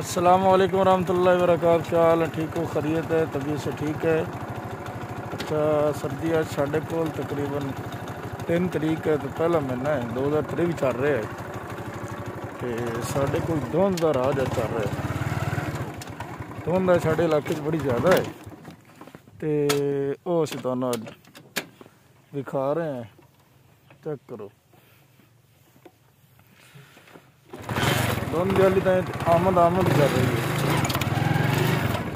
अस्सलाम वालेकुम वरहमतुल्लाहि वबरकात क्या हाल ठीक हो खरीत है तबीयत से ठीक है अच्छा सर्दी आज साढ़े को तकरीबन तीन तरीक है तो पहला महीना है दो हज़ार तेई चल रहा है तो साढ़े को धुंध का राज चल रहा है धुंध साढ़े इलाके बड़ी ज़्यादा है तो वह असं तुम दिखा रहे हैं चेक करो ਧੁੰਦ ਵਾਲੀ ਤਾਂ ਆਮਦ ਆਮਦ ਕਰ ਰਹੀ ਹੈ।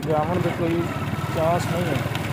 ਜਾਮਣ ਦੇ ਕੋਈ ਚਾਂਸ ਨਹੀਂ ਹੈ।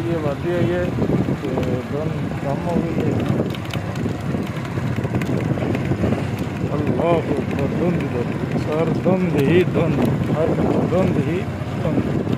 गाडी वाढली आहे दोन कामं होईल अल्लाह धुंध दिलं सर दोन देही दोन हर दोन देही दोन